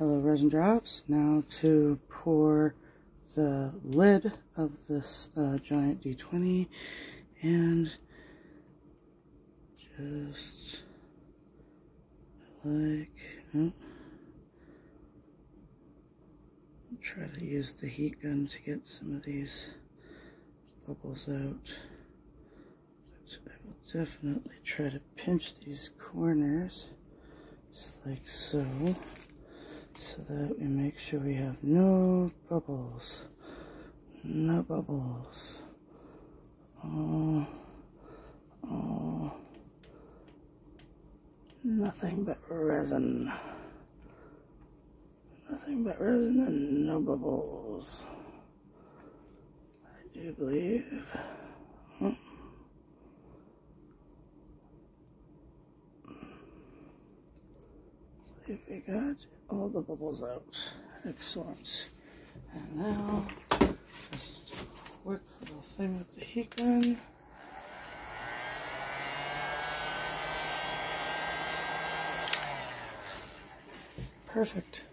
Hello Resin Drops. Now to pour the lid of this uh, giant D20 and just like oh, try to use the heat gun to get some of these bubbles out. But I will definitely try to pinch these corners just like so so that we make sure we have no bubbles. No bubbles. Oh, oh, nothing but resin. Nothing but resin and no bubbles. I do believe. If we got all the bubbles out. Excellent. And now, just quick little thing with the heat gun. Perfect.